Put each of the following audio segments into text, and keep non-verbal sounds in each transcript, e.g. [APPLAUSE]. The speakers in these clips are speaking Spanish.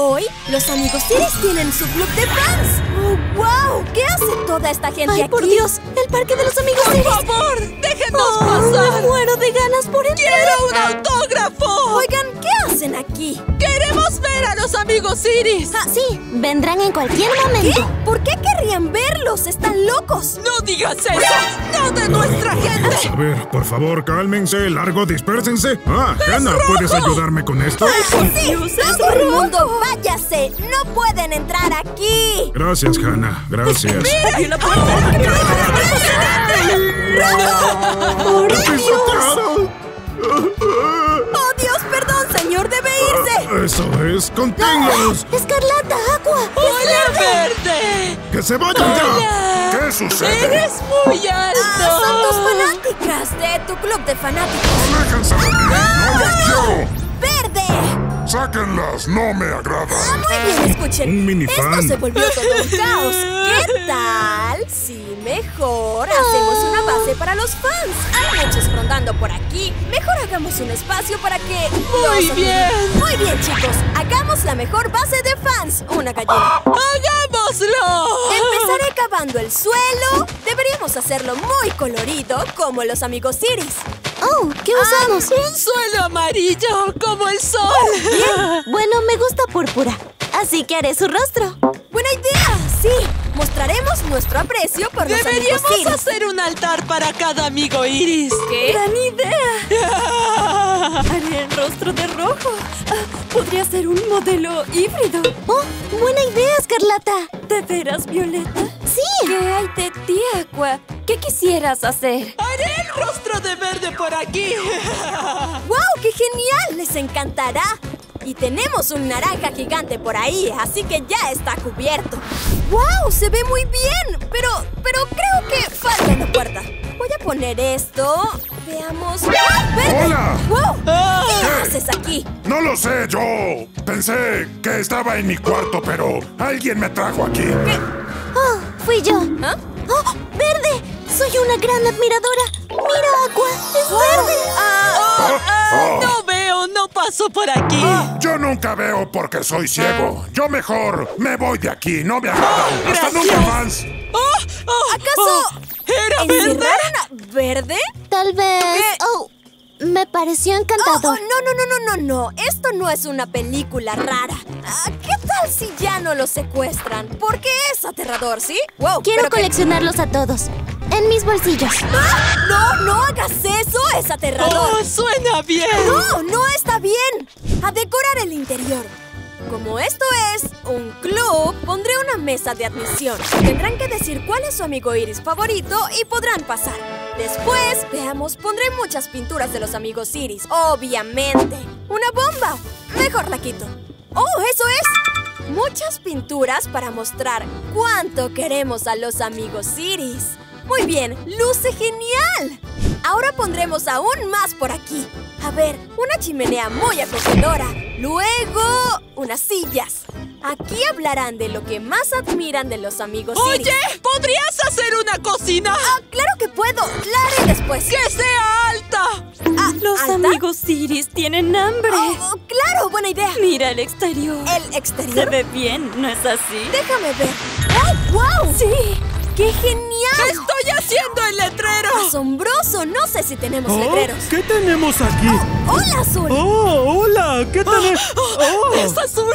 Hoy, los amigos Iris tienen su club de fans. ¡Oh, wow! ¿Qué hace toda esta gente ¡Ay, aquí? por Dios! ¡El parque de los amigos ¡Por Iris! favor! ¡Déjenos ¡Oh, pasar! me muero de ganas por entrar! ¡Quiero un autógrafo! ¿Qué hacen aquí? ¡Queremos ver a los amigos Iris! Ah, sí, vendrán en cualquier ¿Qué? momento. ¿Por qué querrían verlos? ¡Están locos! ¡No digas eso! ¡No de nuestra gente! A ver, por favor, cálmense, largo, dispérsense. Ah, Hannah, ¿puedes ayudarme con esto? ¡Sí! ¡Todo el mundo váyase! ¡No pueden entrar aquí! Gracias, Hannah, gracias. [LAUGHS] ¡Hay una puerta! ¡Me pisotearon! ¡Oh, Dios! [LAUGHS] ¡Debe irse! Eso es, conténlos. ¡Escarlata, Aqua! ¡Hola, verde! ¡Que se vayan ya! ¿Qué sucede? ¡Eres muy Ah, ¡Son tus alto! fanáticas de tu club de fanáticos! ¡Aléjense de mí! ¡No las quiero! ¡Verde! ¡Sáquenlas! ¡No me agradan! Muy bien, escuchen. Un minifan. Esto se volvió todo un caos. ¿Qué tal si mejor hacemos una base para los fans? Hay muchos rondando por aquí. Mejor hagamos un espacio para que... Muy bien. Muy bien, chicos. Hagamos la mejor base de fans. Una gallina. ¡Hagámoslo! Empezaré cavando el suelo. Deberíamos hacerlo muy colorido, como los amigos Iris. ¡Oh! ¿Qué usamos? ¡Un suelo amarillo como el sol! Bueno, me gusta púrpura. Así que haré su rostro. Mostraremos nuestro aprecio por los amigos Deberíamos Iris. hacer un altar para cada amigo Iris. ¿Qué? ¡Gran idea! [LAUGHS] Haré el rostro de rojo. Ah, podría ser un modelo híbrido. ¡Oh! ¡Buena idea, Escarlata! ¿De veras, Violeta? ¡Sí! ¿Qué hay de ti, Aqua? ¿Qué quisieras hacer? Haré el rostro de verde por aquí. [LAUGHS] ¡Wow! ¡Qué genial! ¡Les encantará! Y tenemos un naranja gigante por ahí, así que ya está cubierto. ¡Wow! Se ve muy bien, pero, pero creo que falta una puerta. Voy a poner esto. Veamos. ¡Ah! ¡Verde! ¡Hola! ¡Wow! Ah. ¿Qué haces aquí? No lo sé, yo pensé que estaba en mi cuarto, pero alguien me trajo aquí. ¡Oh! ¡Fui yo! ¿Ah? ¡Oh! ¡Verde! ¡Soy una gran admiradora! ¡Mira, Aqua! ¡Es verde! Ah, ah, Oh. no veo, no paso por aquí. Yo nunca veo porque soy ciego. Yo mejor me voy de aquí, no me agradan. ¡Hasta gracias. nunca, fans! Oh, oh, ¿Acaso oh, ¿Era verde? ¿Encerraron a verde? Tal vez... ¿Qué? ¡Oh! Me pareció Oh, oh, encantador. no, no, no, no, no, no. Esto no es una película rara. Ah, ¿Qué tal si ya no lo secuestran? Porque es aterrador, ¿sí? Wow. Quiero que- coleccionarlos a todos. En mis bolsillos. ¡Ah! No, no hagas eso. Es aterrador. Oh, suena bien. No, no está bien. A decorar el interior. Como esto es un club, pondré una mesa de admisión. Tendrán que decir cuál es su amigo Iris favorito y podrán pasar. Después, veamos, pondré muchas pinturas de los amigos Iris, obviamente. ¡Una bomba! Mejor la quito. ¡Oh, eso es! Muchas pinturas para mostrar cuánto queremos a los amigos Iris. Muy bien, luce genial. Ahora pondremos aún más por aquí. A ver, una chimenea muy acogedora. Luego, unas sillas. Aquí hablarán de lo que más admiran de los amigos Oye, Iris. ¿podrías hacer una cocina? Ah, claro que puedo. La haré después. ¡Que sea alta! Ah, Los ¿alta? amigos Iris tienen hambre. Oh, oh, claro, buena idea. Mira el exterior. El exterior. ve bien, ¿no es así? Déjame ver. ¡Oh, wow! Sí. ¡Qué genial! ¡Estoy haciendo el letrero! ¡Asombroso! No sé si tenemos Oh, letreros. ¿Qué tenemos aquí? ¡Hola, Azul! Oh, hola, ¿qué tenemos? Oh, ¡Es azul!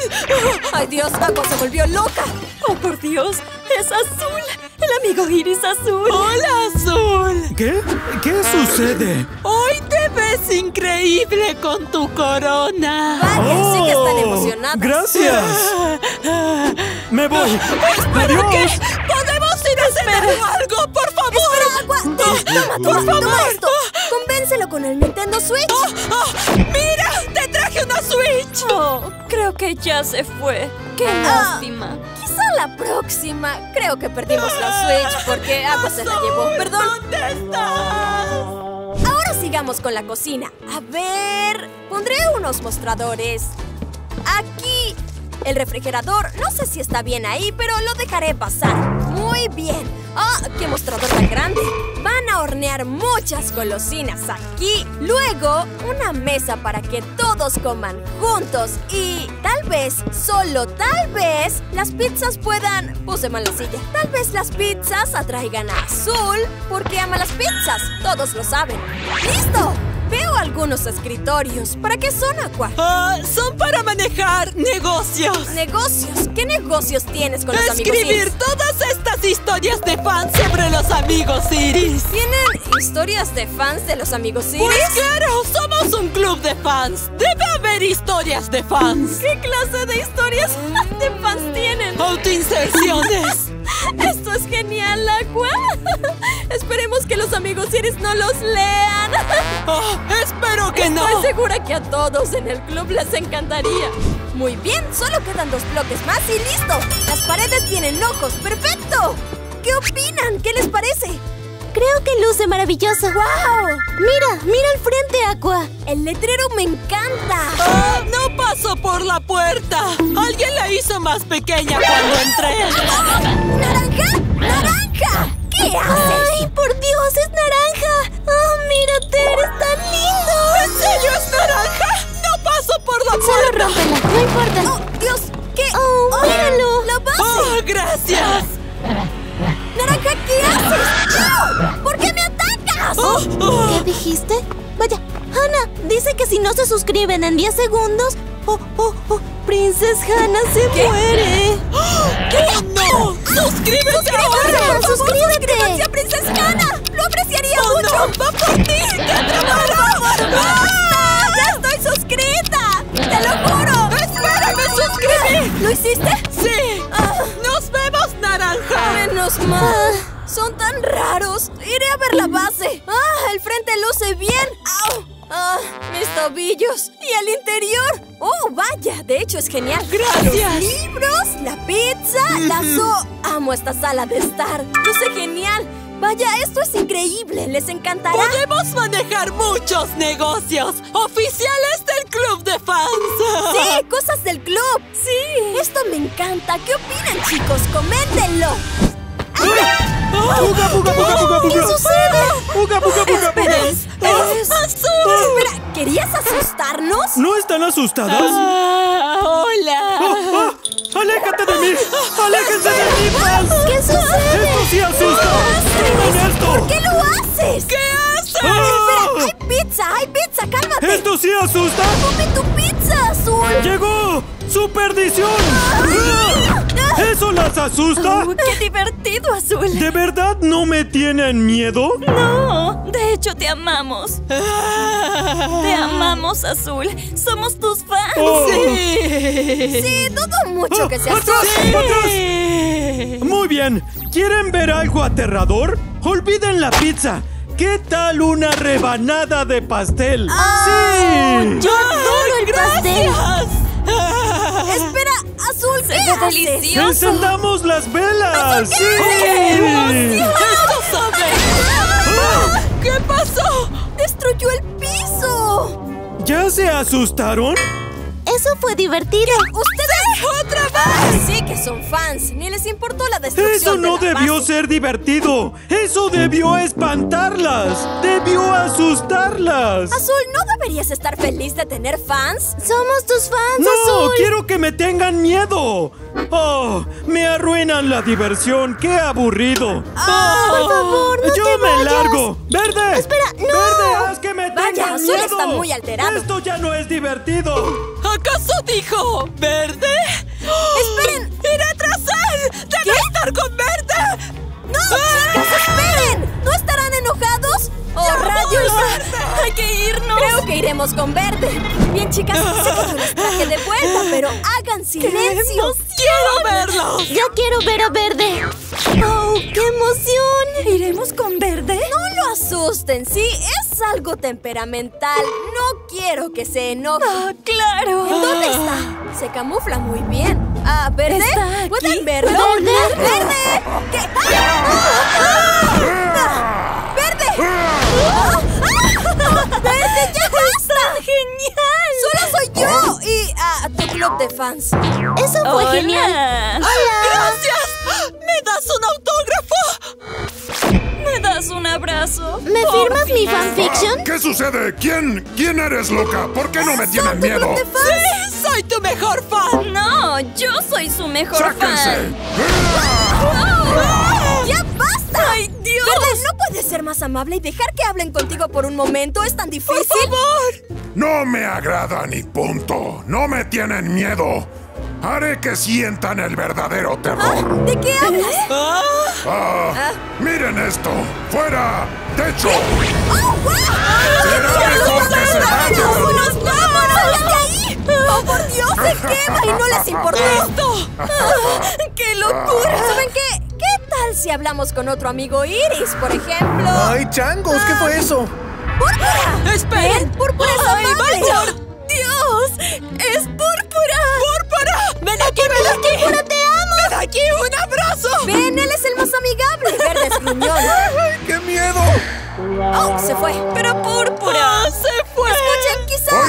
¡Ay, Dios! Aqua se volvió loca. Oh, por Dios, es azul. El amigo Iris azul. ¡Hola, azul! ¿Qué? ¿Qué sucede? Hoy te ves increíble con tu corona. Vaya, sí que están Oh, emocionadas. Gracias. [LAUGHS] Me voy. ¿Pero qué? Adiós. ¿Podemos algo, por favor? Espera, Aqua. Toma, toma, Por toma favor. esto. Convéncelo con el Nintendo Switch. ¡Oh, ¡Mira! ¡Te traje una Switch! Oh, creo que ya se fue. Qué Ah. lástima. Quizá la próxima. Creo que perdimos la Switch porque Aqua se la llevó. Perdón. ¿Dónde estás? Ahora sigamos con la cocina. A ver, pondré unos mostradores. Aquí. El refrigerador, no sé si está bien ahí, pero lo dejaré pasar. Muy bien. ¡Ah, qué mostrador tan grande! Van a hornear muchas golosinas aquí. Luego, una mesa para que todos coman juntos y tal vez, solo tal vez, las pizzas puedan... Puse mal la silla. Tal vez las pizzas atraigan a Azul porque ama las pizzas. Todos lo saben. ¡Listo! Veo algunos escritorios. ¿Para qué son, Aqua? Ah, son para manejar negocios. Negocios. ¿Qué negocios tienes con los amigos Escribir todas estas historias de fans sobre los amigos Iris. ¿Tienen historias de fans de los amigos Iris? Pues claro, somos un club de fans. Debe haber historias de fans. ¿Qué clase de historias [LAUGHS] de fans tienen? Autoinserciones. [LAUGHS] Esto es genial, Aqua. [LAUGHS] Esperemos que los amigos Iris no los lean. Oh, [LAUGHS] espero que no. Estoy segura que a todos en el club les encantaría. Muy bien, solo quedan dos bloques más y listo. Las paredes tienen ojos. ¡Perfecto! ¿Qué opinan? ¿Qué les parece? Que luce maravilloso. ¡Wow! Mira, mira al frente, Aqua. El letrero me encanta. Ah, no paso por la puerta. Alguien la hizo más pequeña cuando entré. ¡Naranja! ¡Naranja! ¿Qué haces? ¡Ay, por Dios, es naranja! ¡Oh, mírate, eres tan lindo! ¿En serio es naranja? No paso por la Solo puerta. rómpela, no importa. ¡Oh, Dios! ¿Qué? Oh, míralo. ¡La base! Oh, gracias. ¡Naranja, qué haces! ¿Por qué me atacas? Oh, oh. ¿Qué dijiste? Vaya, Hannah dice que si no se suscriben en 10 segundos... ¡Oh, oh, oh! ¡Princess Hannah se muere! ¿Qué? ¡No! ¡Suscríbete ahora! Genial. Gracias. Los libros, la pizza, la so... Amo esta sala de estar. Luce genial. Vaya, esto es increíble. Les encantará. Podemos manejar muchos negocios oficiales del club de fans. Sí, [LAUGHS] cosas del club. Sí. Esto me encanta. ¿Qué opinan, chicos? Coméntenlo. ¡Puga, puga, puga, puga, puga! ¿Qué sucede? ¡Puga, puga, puga, puga! Es, es- ¡Azul! Espera, ¿querías asustarnos? ¿No están asustadas? Ah, ¡Hola! ¡Ah! ¡Aléjate de mí! ¡Aléjense de mí, fans! ¿Qué sucede? ¡Esto sí asusta! ¡Miren esto! ¿Por qué lo haces? ¿Qué haces? ¡Ah! Espera, hay pizza, hay pizza, cálmate. ¡Esto sí asusta! Come tu pizza, Azul. ¡Llegó! ¡Su perdición! ¡Ah! ¿Eso las asusta? Oh, ¡Qué divertido, Azul! ¿De verdad no me tienen miedo? No, de hecho te amamos. Te amamos, Azul. Somos tus fans. Oh. Sí. Sí, dudo mucho que se ¡Ah! ¡Atrás! asuste. ¡Atrás! Sí. Muy bien. ¿Quieren ver algo aterrador? Olviden la pizza. ¿Qué tal una rebanada de pastel? ¡Sí! Yo adoro el pastel. Ah. Espera, Azul, Se ¿qué haces? delicioso. ¡Encendamos las velas! ¡Sí! ¡Esto sabe! Ah, ¿Qué pasó? Destruyó el piso. ¿Ya se asustaron? Eso fue divertido. Ustedes Sí que son fans. Ni les importó la destrucción Eso no de la debió base. ser divertido. Eso debió espantarlas. Debió asustarlas. Azul, ¿no deberías estar feliz de tener fans? Somos tus fans, No, Azul. quiero que me tengan miedo. Oh, me arruinan la diversión. Qué aburrido. Ah, Por favor, no Yo te me vayas. largo. Verde. Espera, no. Verde, haz que me Vaya, tengan Azul miedo. está muy alterado. Esto ya no es divertido. ¿Acaso dijo verde? Esperen. ¡Iré tras él! ¡Debe estar con verde! ¡No, chicas, esperen! ¿No enojados? ¡Oh, rayos! Hay que irnos. Creo que iremos con verde. Bien, chicas, [LAUGHS] sé que yo les traje de vuelta, pero hagan silencio. ¡Quiero verlos! Yo quiero ver a Verde. ¡Oh, qué emoción! ¿Iremos con Verde? No lo asusten, sí, es algo temperamental. No quiero que se enoje. ¡Ah, claro! ¿Dónde está? Se camufla muy bien. Ah, ¿verde? Está aquí. ¿Pueden verlo? ¿Puedo verlo? ¡Verde! ¿Qué? ¡Ah! ¡Ah! ¡Ah! ¡Ah! ¡Verde, ya basta! ¡Genial! ¡Solo soy yo! Y ah, tu club de fans. Eso fue Hola. genial. ¡Gracias! ¿Me das un autógrafo? ¿Me das un abrazo? ¿Me firmas mi fanfiction? ¿Qué sucede? ¿Quién? ¿Quién eres, loca? ¿Por qué no me tienen Tu miedo? club de fans. ¡Sí, ¡Soy tu mejor fan! No, yo soy su mejor ¡Sáquense! fan. ¡Ay, Dios! Verde, ¿no puedes ser más amable y dejar que hablen contigo por un momento? ¿Es tan difícil? ¡Por favor! No me agrada ni punto. No me tienen miedo. Haré que sientan el verdadero terror. ¿De qué hablas? Ah, Ah, miren esto. ¡Fuera! ¡Techo! ¡Oh, wow! ¡Será mejor que se vayan! ¡Vámonos, vámonos! ¡Salgan de ahí! ¡Oh, por Dios! ¡Se quema y no les importa esto! ¡Qué locura! ¿Saben qué? ¿Qué tal si hablamos con otro amigo Iris, por ejemplo? ¡Ay, changos! ¿Qué fue eso? ¡Púrpura! ¡Esperen! ¿Ven? ¡Púrpura es ¡Ay, por Dios! ¡Es púrpura! ¡Púrpura! ¡Ven aquí, ven aquí! ¡Púrpura, te amo! ¡Ven aquí! ¡Un abrazo! Ven, él es el más amigable. Verde es gruñón. ¡Ay, qué miedo! Oh, se fue. ¡Pero púrpura! ¡Ah, se fue! Escuchen,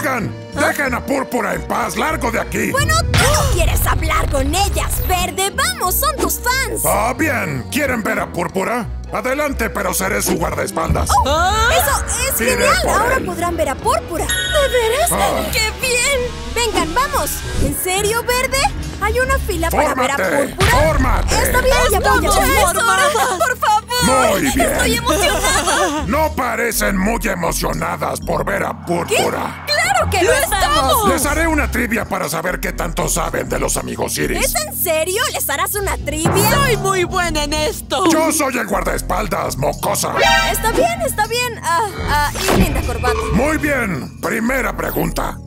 Oigan, dejen a Púrpura en paz. ¡Largo de aquí! Bueno, tú no quieres hablar con ellas, Verde. Vamos, son tus fans. Ah, bien. ¿Quieren ver a Púrpura? Adelante, pero seré su guardaespaldas. Ah, Eso es Iré genial. Ahora él. podrán ver a Púrpura. ¿De veras? Ah. ¡Qué bien! Vengan, vamos. ¿En serio, Verde? Hay una fila para ver a. Púrpura. ¡Fórmate! Está bien, ya voy. ¡Por favor! Muy bien. ¡Estoy emocionada! No parecen muy emocionadas por ver a Púrpura. ¡Claro que lo estamos! Les haré una trivia para saber qué tanto saben de los amigos Iris. ¿Es en serio? ¿Les harás una trivia? ¡Soy muy buena en esto! Yo soy el guardaespaldas, mocosa. Está bien, está bien. Ah, ah, y linda corbata. Muy bien. Primera pregunta.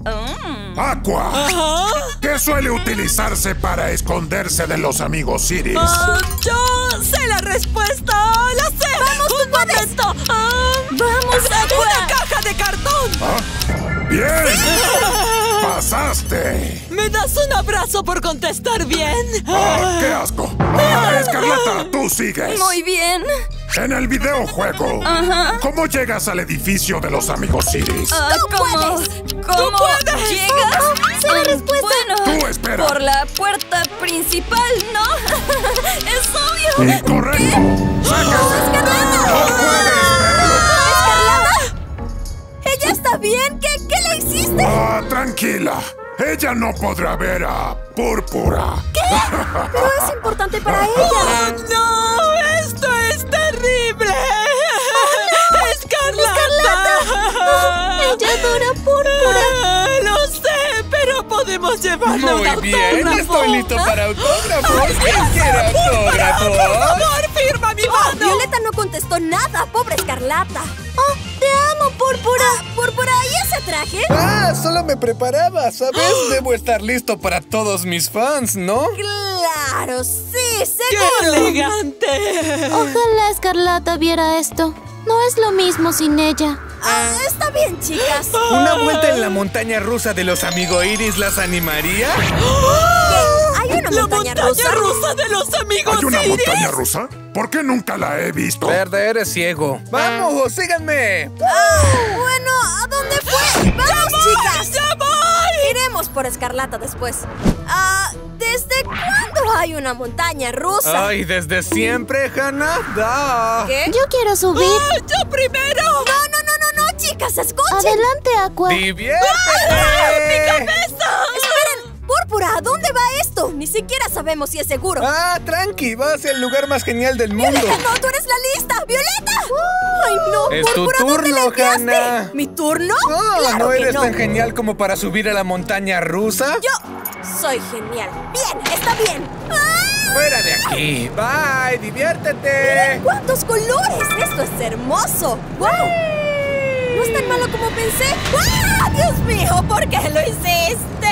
Aqua. Ajá. ¿Qué suele utilizarse para esconderse de los amigos Iris? Ah, yo sé la respuesta. ¡La sé! ¡Vamos, ¡Un momento! Ah, ¡Vamos, ¡Una Aqua! caja de cartón! ¿Ah? ¡Bien! [LAUGHS] ¡Pasaste! ¿Me das un abrazo por contestar bien? ¡Ah, qué asco! Ah, Escarlata, tú sigues. Muy bien. En el videojuego, ¿cómo llegas al edificio de los amigos Iris? Ah, ¡Tú ¿Cómo? puedes! ¿Cómo puedes! llegas? [LAUGHS] sé la respuesta. Bueno, Tú espera. por la puerta principal, ¿no? [LAUGHS] es obvio. ¡Incorrecto! ¡Sáquese! ¡No puedes verlo! ¿Escarlata? ¿Ella está bien? ¿Qué, qué le hiciste? Ah, tranquila. Ella no podrá ver a Púrpura. No es importante para ella. ¡Oh, no! ¡Esto es terrible! ¡Escarlata! [LAUGHS] Ella adora púrpura. Ah, Lo sé, pero podemos llevarlo a un Muy bien, autógrafo. estoy listo para autógrafos. ¿Quién quiere ¡Púrpura, ¡Por favor, firma mi mano! Violeta no contestó nada, pobre Escarlata. Oh, amo, Púrpura. Púrpura, ¿y ese traje? Ah, solo me preparaba, ¿sabes? Debo estar listo para todos mis fans, ¿no? Claro, sí, ¡Qué elegante! Ojalá Escarlata viera esto. No es lo mismo sin ella. Ah, está bien, chicas. ¿Una vuelta en la montaña rusa de los amigos Iris las animaría? ¿Qué? ¿Hay una ¡La montaña, montaña rusa de los amigos ¿Hay una Iris! montaña rusa? ¿Por qué nunca la he visto? Verde, eres ciego. ¡Vamos, síganme! Ah, bueno, ¿a dónde fue? ¡Vamos, chicas! ¡Ya voy! Iremos por Escarlata después. Ah, ¿desde cuándo hay una montaña rusa? Ay, desde siempre, Hannah. Da. ¿Qué? Yo quiero subir. ¡Ah, ¡Yo primero! No, no, no, no, no, chicas, escuchen. Adelante, Aqua. ¡Diviértete! Esperen, Púrpura, ¿a dónde va esto? Ni siquiera sabemos si es seguro. Ah, tranqui, va hacia el lugar más genial del mundo. Violeta, no, tú eres la lista. ¡Violeta! ¡Ay, no! Es tu Púrpura, ¿dónde turno, la enviaste? Hannah. ¿Mi turno? No, claro ¿no que eres no. tan genial como para subir a la montaña rusa? Yo soy genial. Bien, está bien. ¡Ah! ¡Fuera de aquí! ¡Bye! ¡Diviértete! ¡Cuántos colores! Esto es hermoso. ¡Wow! No es tan malo como pensé. ¡Ah! ¡Dios mío! ¿Por qué lo hiciste?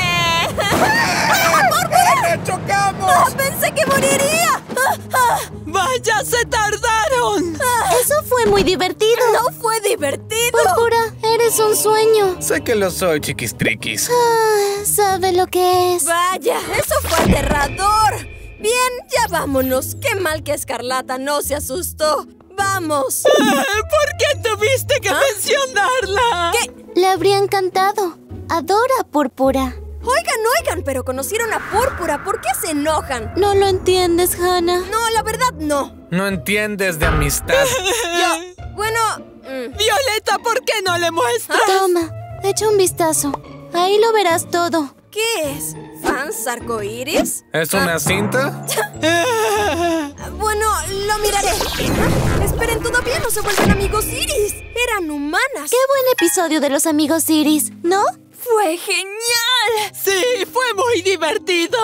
¡Hannah, chocamos! ¡Ah! Pensé que moriría. ¡Ah! ¡Ah! ¡Vaya, se tardaron! Eso fue muy divertido. No fue divertido. Púrpura, eres un sueño. Sé que lo soy, chiquistriquis. Ah, ¿Sabe lo que es? Vaya, eso fue aterrador. Bien, ya vámonos. Qué mal que Escarlata no se asustó. Vamos. ¿Por qué tuviste que mencionarla? ¿Qué? Le habría encantado. Adora Púrpura. Oigan, oigan, pero conocieron a Púrpura. ¿Por qué se enojan? No lo entiendes, Hannah. No, la verdad no. No entiendes de amistad. [LAUGHS] Yo, bueno, mm, Violeta, ¿por qué no le muestras? Toma, echa un vistazo. Ahí lo verás todo. ¿Qué es? ¿Fans arcoíris? ¿Es una cinta? [LAUGHS] Bueno, lo miraré. Ah, Esperen, todavía no se vuelven amigos iris. Eran humanas. Qué buen episodio de los amigos Iris, ¿no? ¡Fue genial! Sí, fue muy divertido.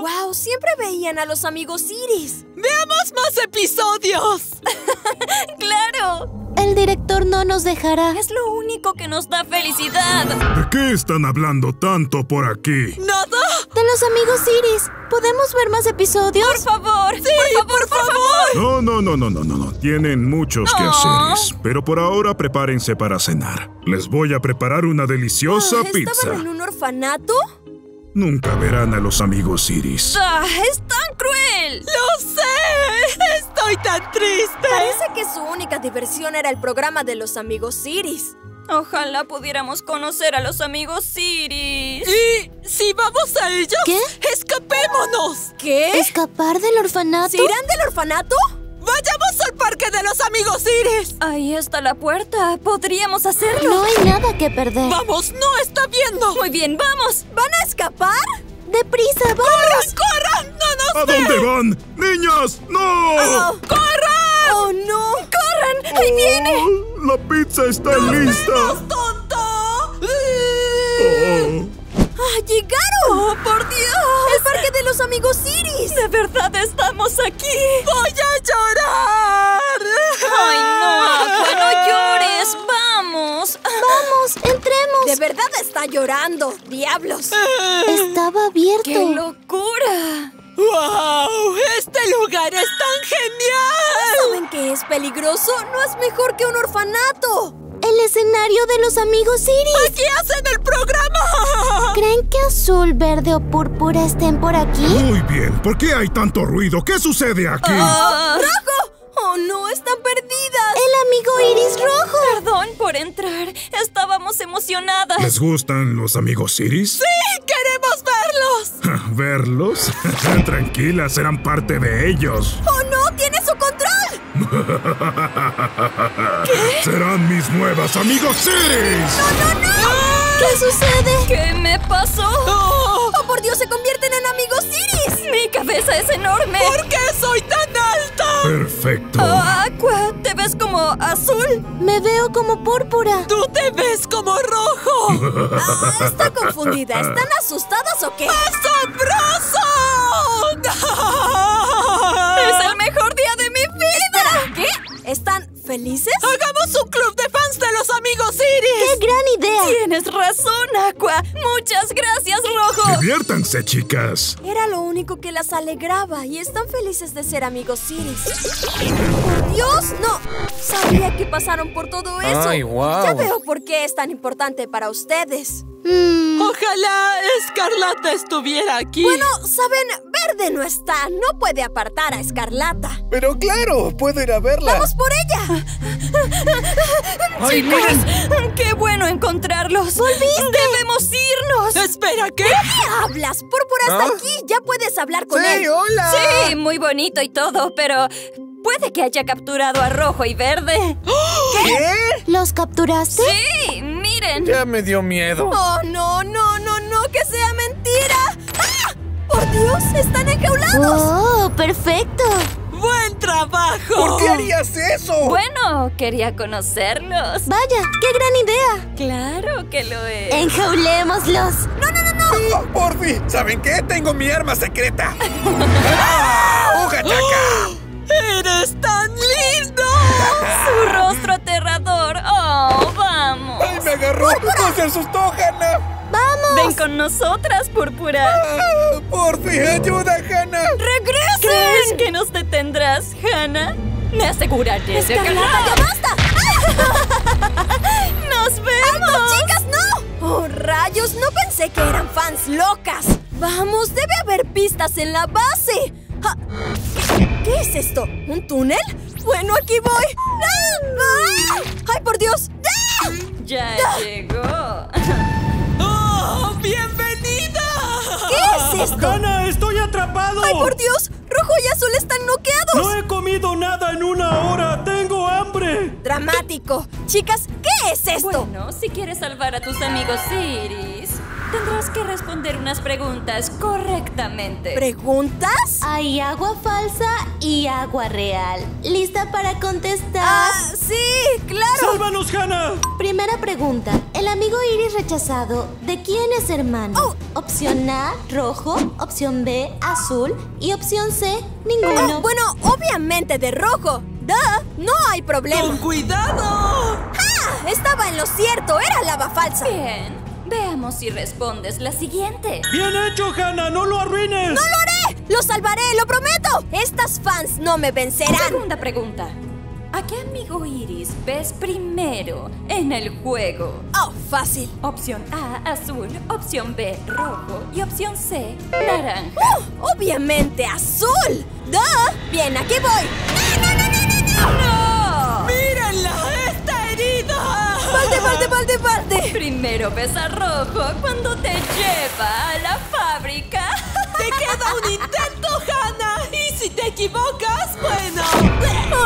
Wow, siempre veían a los amigos iris. Veamos más episodios. [LAUGHS] ¡Claro! El director no nos dejará. Es lo único que nos da felicidad. ¿De qué están hablando tanto por aquí? Nada. De los amigos Iris. ¿Podemos ver más episodios? ¡Por favor! Sí, por favor. No, no, no, no, no, no, no. Tienen muchos No. quehaceres. Pero por ahora prepárense para cenar. Les voy a preparar una deliciosa Ah, pizza. ¿Estaban en un orfanato? Nunca verán a los amigos Iris. ¡Ah, ¡Es tan cruel! ¡Lo sé! Estoy tan triste. Parece que su única diversión era el programa de los amigos iris. Ojalá pudiéramos conocer a los amigos Iris. Y si vamos a ellos, ¿Qué? escapémonos. ¿Qué? ¿Escapar del orfanato? ¿Se irán del orfanato? Vayamos al parque de los amigos Iris. Ahí está la puerta. Podríamos hacerlo. No hay nada que perder. Vamos, no está viendo. Muy bien, vamos. ¿Van a escapar? ¡Deprisa, vamos! ¡Corran, corran! ¡No ¿A nos ve! dónde van? ¡Niñas! ¡No! ¡Corran! ¡Oh, no! ¡Corran! ¡Ahí viene! La pizza está lista. ¡Tonto! Oh. ¡Ah, llegaron! ¡Oh, por Dios! ¡El parque de los amigos iris! ¡De verdad estamos aquí! ¡Voy a llorar! ¡Ay, no, Aqua, no llores! ¡Vamos! ¡Vamos, entremos! De verdad está llorando. ¡Diablos! Estaba abierto. ¡Qué locura! ¡Wow! ¡Este lugar es tan genial! ¿Saben que es peligroso? No es mejor que un orfanato. El escenario de los amigos Iris. ¿Qué hacen el programa? [LAUGHS] ¿Creen que azul, verde o púrpura estén por aquí? Muy bien. ¿Por qué hay tanto ruido? ¿Qué sucede aquí? Ah, ¡Rojo! ¡Oh, no! ¡Están perdidas! El amigo Iris rojo. Perdón por entrar. Estábamos emocionadas. ¿Les gustan los amigos Iris? ¡Sí! ¡Queremos verlos! [LAUGHS] ¿Verlos? [LAUGHS] Tranquila, serán parte de ellos. ¡Oh, no! ¡Tiene su control! [LAUGHS] Serán mis nuevas amigos Iris. ¿Qué sucede? ¿Qué me pasó? ¡Oh! ¡Oh, por Dios! ¡Se convierten en amigos iris! ¡Mi cabeza es enorme! ¿Por qué soy tan alta? Perfecto. Ah, Aqua, ¿te ves como azul? Me veo como púrpura. ¡Tú te ves como rojo! [LAUGHS] Ah, está confundida. ¿Están asustadas o qué? ¡Asombroso! Felices? ¡Hagamos un club de fans de los amigos Iris! ¡Qué gran idea! Tienes razón, Aqua. Muchas gracias, Rojo. Diviértanse, chicas. Era lo único que las alegraba y están felices de ser amigos iris. ¡Por Dios! ¡No! Sabía que pasaron por todo eso. Ay, guau. Ya veo por qué es tan importante para ustedes. Mm, Ojalá Escarlata estuviera aquí. Bueno, saben, Verde no está. No puede apartar a Escarlata. Pero claro, puedo ir a verla. ¡Vamos por ella! ¡Ay, miren! ¡Qué bueno encontrarlos! ¡Volviste! ¡Debemos irnos! Espera, ¿qué? ¿Qué hablas? Púrpura está ¿Ah? aquí. Ya puedes hablar con ¡Sí, él. hola! Sí, muy bonito y todo, pero puede que haya capturado a Rojo y Verde. ¿Qué? ¿Los capturaste? Sí, miren. Ya me dio miedo. ¡Oh, no, no! ¡Por Dios! ¡Están enjaulados! ¡Oh, perfecto! ¡Buen trabajo! ¿Por qué harías eso? Bueno, quería conocerlos. Vaya, qué gran idea. Claro que lo es. Enjaulémoslos. Oh, por fin. ¿Saben qué? Tengo mi arma secreta. [LAUGHS] ¡Ah! ¡Uga chaca! ¡Eres tan lindo! Su rostro aterrador. Oh, vamos. ¡Ay, me agarró! ¡No se asustó, Hannah! Ven con nosotras, Púrpura. Ah, ¡Por fin! ¡Ayuda, Hannah! ¿Crees que nos detendrás, Hannah? Me aseguraré de que ¡Escarlata, ya basta! [LAUGHS] ¡Nos vemos! ¡No, chicas, no! ¡Oh, rayos! No pensé que eran fans locas. Vamos, debe haber pistas en la base. Ah, ¿Qué, qué es esto? ¿Un túnel? Bueno, aquí voy. ¡Ah! ¡Ah! ¡Ay, por Dios! ¡Ah! Ya llegó. ¡Oh, bienvenida! ¿Qué es esto? ¡Gana, estoy atrapado! ¡Ay, por Dios! Rojo y Azul están noqueados. No he comido nada en una hora. ¡Tengo hambre! Dramático. Chicas, ¿qué es esto? Bueno, si quieres salvar a tus amigos Iris, tendrás que responder unas preguntas correctamente. ¿Preguntas? Hay agua falsa y agua real. ¿Lista para contestar? Ah, sí, claro. ¡Sálvanos, Hannah! Primera pregunta. El amigo iris rechazado, ¿de quién es hermano? Oh. Opción A, rojo. Opción B, azul. Y opción C, Oh, ninguno. bueno, obviamente de rojo. ¡Duh! No hay problema. ¡Con cuidado! ¡Ah! Estaba en lo cierto, era lava falsa. Bien, veamos si respondes la siguiente. ¡Bien hecho, Hannah! ¡No lo arruines! ¡No lo haré! ¡Lo salvaré, lo prometo! Estas fans no me vencerán. Segunda pregunta. ¿A qué amigo iris ves primero en el juego? Oh, fácil. Opción A, azul. Opción B, rojo. Y opción C, naranja. ¡Uh! obviamente azul. ¡Duh! Bien, aquí voy. ¡No! ¡Valde, valde, valde, valde! Primero ves a rojo cuando te lleva a la fábrica. ¡Te queda un intento, Hannah! Y si te equivocas, bueno...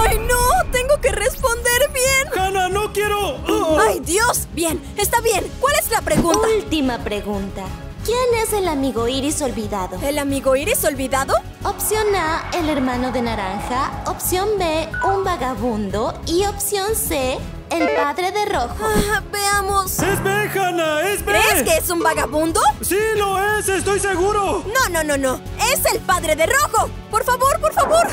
¡Ay, no! Tengo que responder bien. ¡Hannah, no quiero! ¡Oh! ¡Ay, Dios! Bien, está bien. ¿Cuál es la pregunta? Última pregunta. ¿Quién es el amigo iris olvidado? ¿El amigo Iris olvidado? Opción A, el hermano de naranja. Opción B, un vagabundo. Y opción C, el padre de rojo. Ah, veamos. ¡Es B, Hannah! ¡Es B! ¿Crees que es un vagabundo? ¡Sí lo es! ¡Estoy seguro! No, no, no, no. Es el padre de rojo. Por favor, por favor.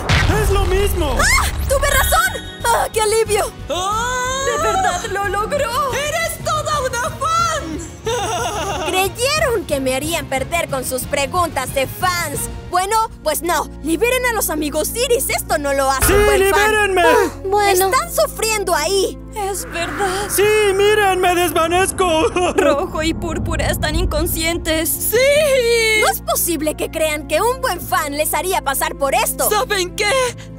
¡Es lo mismo! ¡Ah! ¡Tuve razón! ¡Ah, qué alivio! ¡Oh! ¡De verdad lo logró! ¡Eres toda una fan! [LAUGHS] Creyeron que me harían perder con sus preguntas de fans. Bueno, pues no. Liberen a los amigos Iris. Esto no lo hace ¡Sí, un buen fan. libérenme! Bueno, Están sufriendo ahí. Es verdad. ¡Sí, miren! ¡Me desvanezco! [LAUGHS] Rojo y púrpura están inconscientes. ¡Sí! No es posible que crean que un buen fan les haría pasar por esto. ¿Saben qué?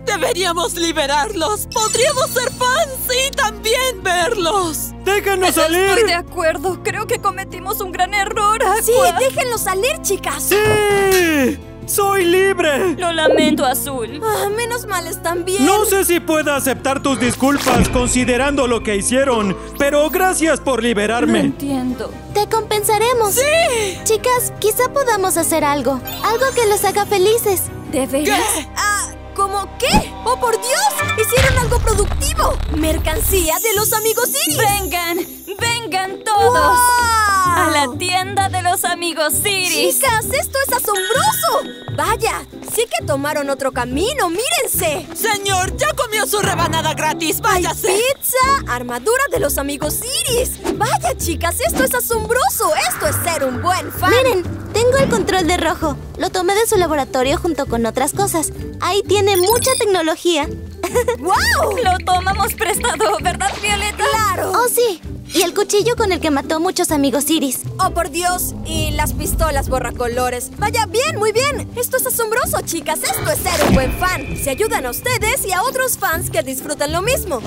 Deberíamos liberarlos. Podríamos ser fans y también verlos. ¡Déjanos Estoy de salir! acuerdo. Creo que cometimos un gran error. Sí, Aqua. déjenlos salir, chicas. ¡Sí! ¡Soy libre! Lo lamento, Azul. Ah, menos mal están bien. No sé si pueda aceptar tus disculpas considerando lo que hicieron, pero gracias por No liberarme. entiendo. te compensaremos. ¡Sí! Chicas, quizá podamos hacer algo. Algo que los haga felices. ¿De veras? Ah, ¿cómo qué? ¡Oh, por Dios! ¡Hicieron algo productivo! ¡Mercancía de los amigos Iris! Vengan, vengan todos. ¡Wow! La tienda de los amigos Iris. Chicas, esto es asombroso. Vaya, sí que tomaron otro camino, mírense. Señor, ya comió su rebanada gratis. Váyase. Pizza, armadura de los amigos Iris. Vaya, chicas, esto es asombroso. Esto es ser un buen fan. Miren, tengo el control de rojo. Lo tomé de su laboratorio junto con otras cosas. Ahí tiene mucha tecnología. [LAUGHS] ¡Wow! Lo tomamos prestado, ¿verdad, Violeta? ¡Claro! Oh, sí. Y el cuchillo con el que mató muchos amigos Iris. Oh, por Dios. Y las pistolas borracolores. Vaya, bien, muy bien. Esto es asombroso, chicas. Esto es ser un buen fan. Se ayudan a ustedes y a otros fans que disfrutan lo mismo.